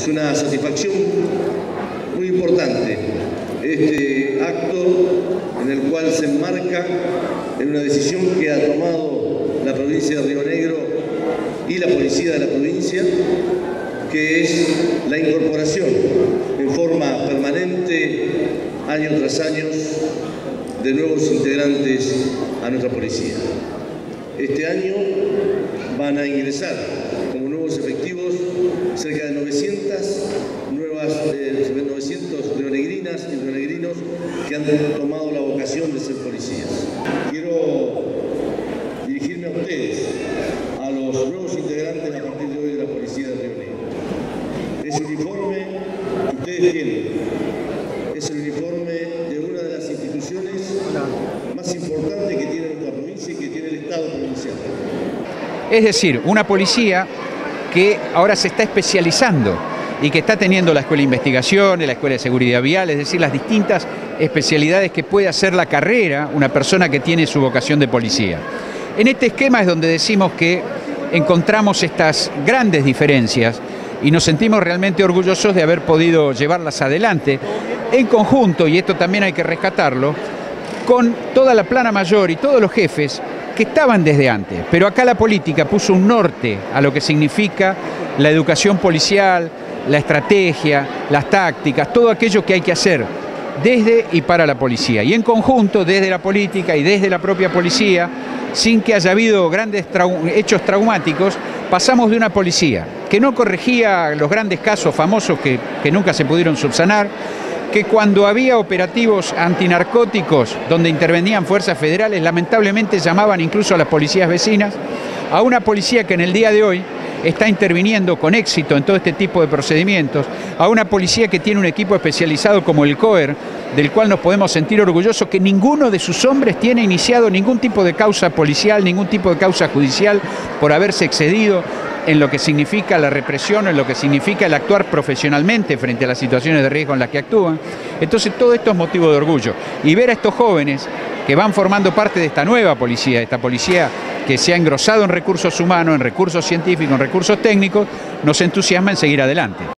Es una satisfacción muy importante este acto en el cual se enmarca en una decisión que ha tomado la provincia de Río Negro y la policía de la provincia, que es la incorporación en forma permanente, año tras año, de nuevos integrantes a nuestra policía. Este año van a ingresar como y rionegrinos que han tomado la vocación de ser policías. Quiero dirigirme a ustedes, a los nuevos integrantes a partir de hoy de la Policía de Río Negro. Ese uniforme que ustedes tienen es el uniforme de una de las instituciones más importantes que tiene nuestra provincia y que tiene el Estado provincial. Es decir, una policía que ahora se está especializando y que está teniendo la Escuela de Investigación, la Escuela de Seguridad Vial, es decir, las distintas especialidades que puede hacer la carrera una persona que tiene su vocación de policía. En este esquema es donde decimos que encontramos estas grandes diferencias y nos sentimos realmente orgullosos de haber podido llevarlas adelante en conjunto, y esto también hay que rescatarlo, con toda la plana mayor y todos los jefes que estaban desde antes. Pero acá la política puso un norte a lo que significa la educación policial, la estrategia, las tácticas, todo aquello que hay que hacer desde y para la policía. Y en conjunto, desde la política y desde la propia policía, sin que haya habido grandes hechos traumáticos, pasamos de una policía que no corregía los grandes casos famosos que, que nunca se pudieron subsanar, que cuando había operativos antinarcóticos donde intervenían fuerzas federales, lamentablemente llamaban incluso a las policías vecinas, a una policía que en el día de hoy está interviniendo con éxito en todo este tipo de procedimientos, a una policía que tiene un equipo especializado como el COER, del cual nos podemos sentir orgullosos, que ninguno de sus hombres tiene iniciado ningún tipo de causa policial, ningún tipo de causa judicial por haberse excedido en lo que significa la represión, en lo que significa el actuar profesionalmente frente a las situaciones de riesgo en las que actúan. Entonces todo esto es motivo de orgullo. Y ver a estos jóvenes que van formando parte de esta nueva policía, esta policía que se ha engrosado en recursos humanos, en recursos científicos, en recursos técnicos, nos entusiasma en seguir adelante.